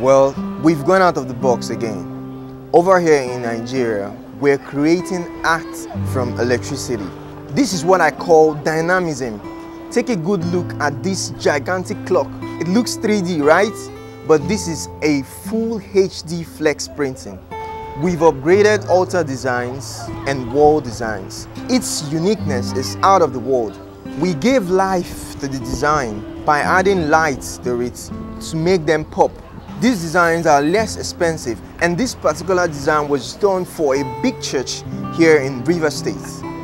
Well, we've gone out of the box again. Over here in Nigeria, we're creating art from electricity. This is what I call dynamism. Take a good look at this gigantic clock. It looks 3D, right? But this is a full HD flex printing. We've upgraded altar designs and wall designs. Its uniqueness is out of the world. We gave life to the design by adding lights to it to make them pop. These designs are less expensive and this particular design was done for a big church here in River State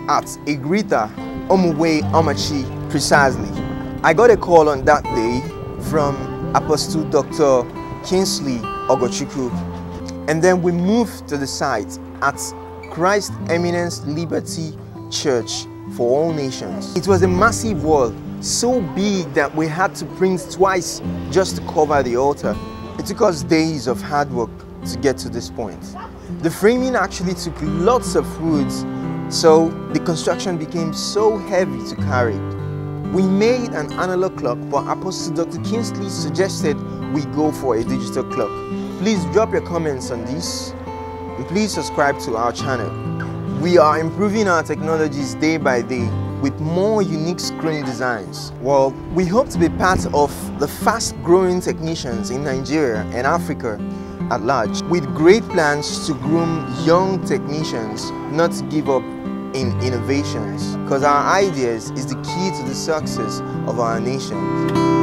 at Igrita Omuwe Omachi precisely. I got a call on that day from Apostle Dr. Kingsley Ogochukwu and then we moved to the site at Christ Eminence Liberty Church for all nations. It was a massive wall, so big that we had to print twice just to cover the altar. It took us days of hard work to get to this point. The framing actually took lots of wood, so the construction became so heavy to carry. We made an analog clock, but Apostle Dr. Kingsley suggested we go for a digital clock. Please drop your comments on this and please subscribe to our channel. We are improving our technologies day by day with more unique screen designs. Well, we hope to be part of the fast-growing technicians in Nigeria and Africa at large, with great plans to groom young technicians not to give up in innovations, because our ideas is the key to the success of our nation.